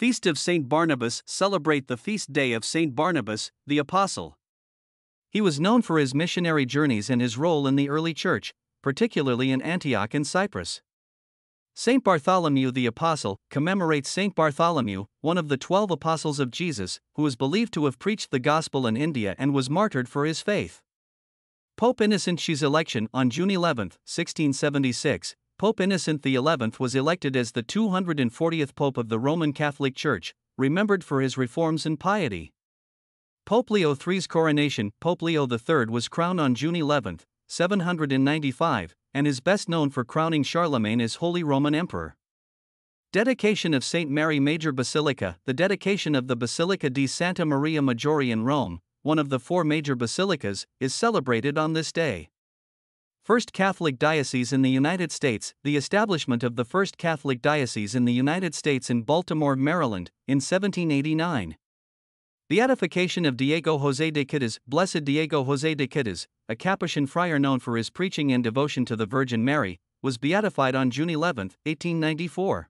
Feast of St. Barnabas celebrate the feast day of St. Barnabas, the Apostle. He was known for his missionary journeys and his role in the early church, particularly in Antioch and Cyprus. St. Bartholomew the Apostle commemorates St. Bartholomew, one of the twelve apostles of Jesus, who is believed to have preached the gospel in India and was martyred for his faith. Pope Innocent XI's election on June 11, 1676, Pope Innocent XI was elected as the 240th Pope of the Roman Catholic Church, remembered for his reforms and piety. Pope Leo III's coronation, Pope Leo III was crowned on June 11, 795, and is best known for crowning Charlemagne as Holy Roman Emperor. Dedication of St. Mary Major Basilica The dedication of the Basilica di Santa Maria Maggiore in Rome, one of the four major basilicas, is celebrated on this day. First Catholic Diocese in the United States The establishment of the First Catholic Diocese in the United States in Baltimore, Maryland, in 1789. The Beatification of Diego José de Cádiz, Blessed Diego José de Cádiz, a Capuchin friar known for his preaching and devotion to the Virgin Mary, was beatified on June 11, 1894.